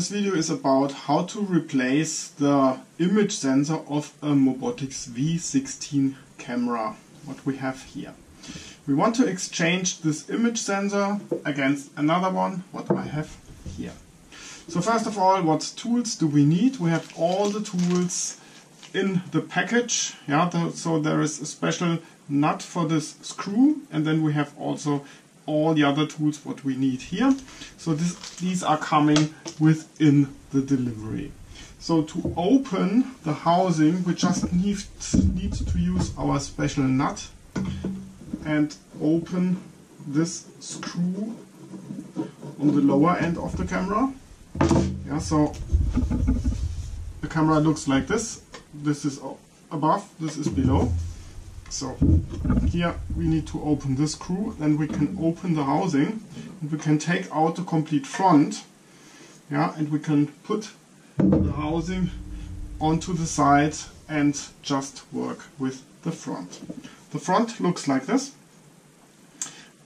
This video is about how to replace the image sensor of a Mobotix V16 camera, what we have here. We want to exchange this image sensor against another one, what I have here. So first of all, what tools do we need? We have all the tools in the package. Yeah, so there is a special nut for this screw and then we have also all the other tools what we need here. So this, these are coming within the delivery. So to open the housing we just need, need to use our special nut and open this screw on the lower end of the camera. Yeah, so the camera looks like this. This is above, this is below. So here we need to open this screw, then we can open the housing and we can take out the complete front. Yeah, and we can put the housing onto the side and just work with the front. The front looks like this.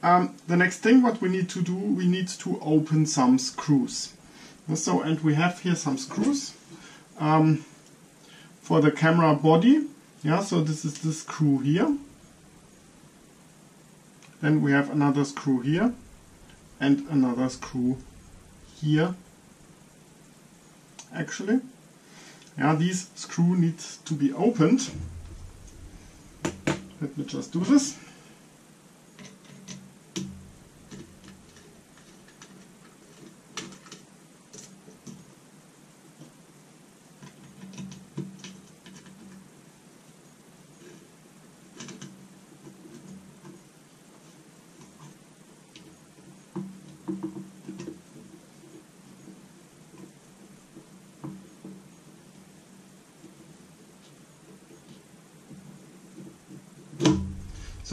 Um, the next thing what we need to do, we need to open some screws. So, and we have here some screws um, for the camera body. Yeah, so this is the screw here. Then we have another screw here and another screw here actually. Yeah, these screw needs to be opened. Let me just do this.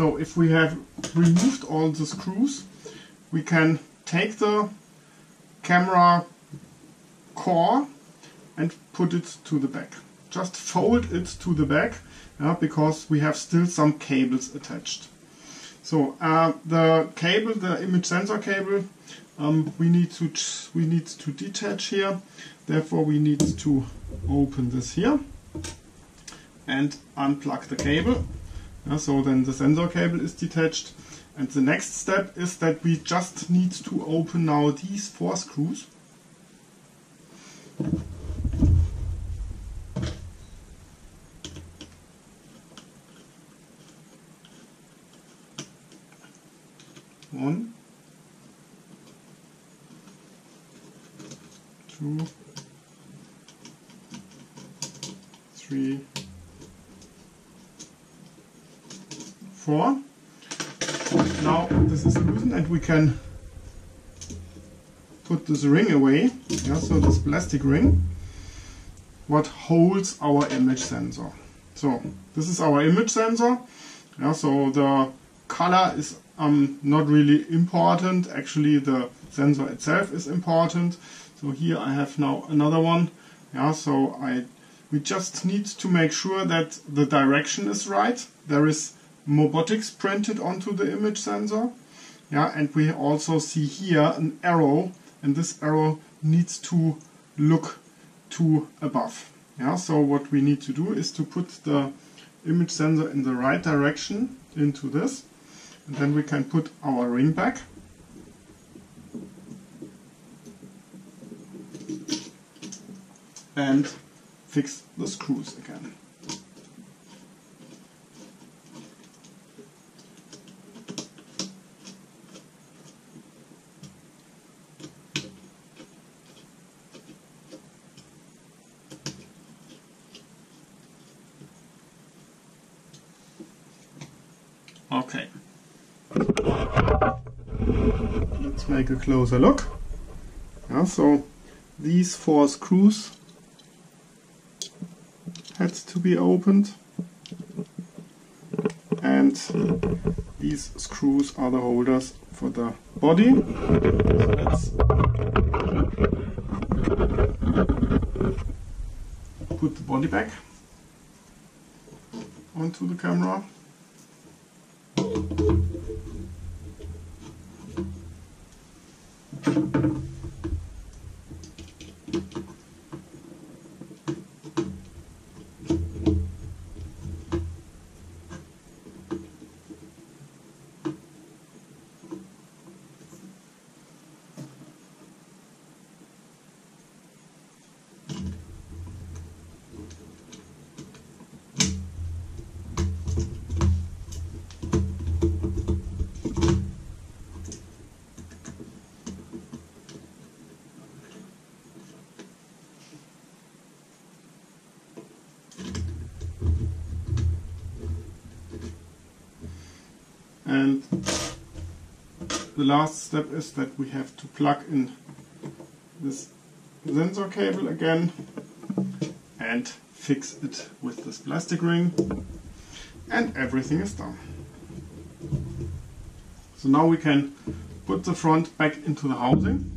So if we have removed all the screws, we can take the camera core and put it to the back. Just fold it to the back because we have still some cables attached. So uh, the cable, the image sensor cable, um, we need to we need to detach here. Therefore, we need to open this here and unplug the cable so then the sensor cable is detached. And the next step is that we just need to open now these four screws. One, two, three, four. Now this is loosened and we can put this ring away. Yeah, so this plastic ring, what holds our image sensor. So this is our image sensor. Yeah, so the color is um, not really important. Actually, the sensor itself is important. So here I have now another one. Yeah, so I we just need to make sure that the direction is right. There is Mobotix printed onto the image sensor. Yeah, and we also see here an arrow, and this arrow needs to look to above. Yeah, so what we need to do is to put the image sensor in the right direction into this, and then we can put our ring back. and fix the screws again. Okay. Let's make a closer look. Yeah, so these four screws had to be opened and these screws are the holders for the body. So let's put the body back onto the camera. And the last step is that we have to plug in this sensor cable again and fix it with this plastic ring and everything is done. So now we can put the front back into the housing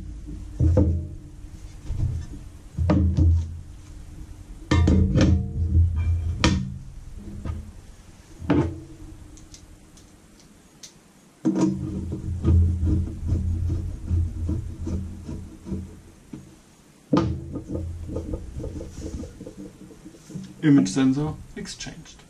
image sensor exchanged.